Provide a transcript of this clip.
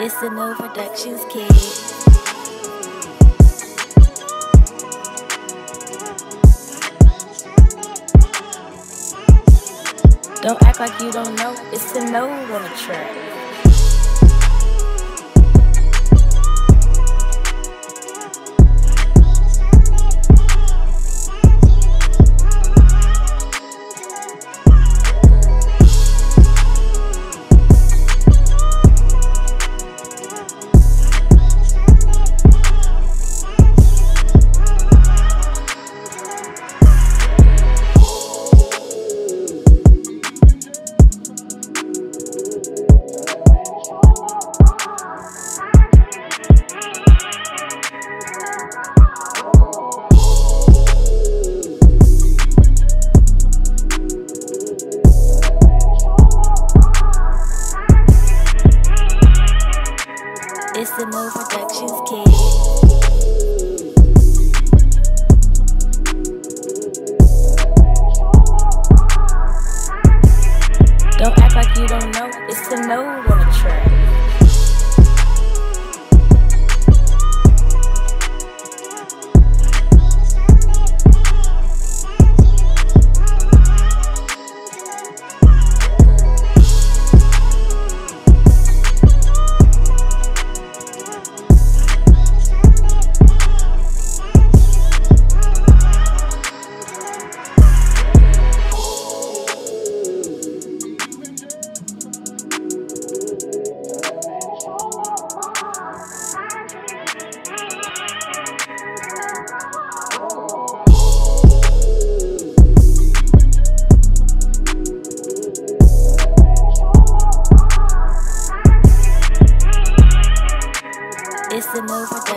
It's the No Productions kid. Don't act like you don't know. It's the no on the track. over.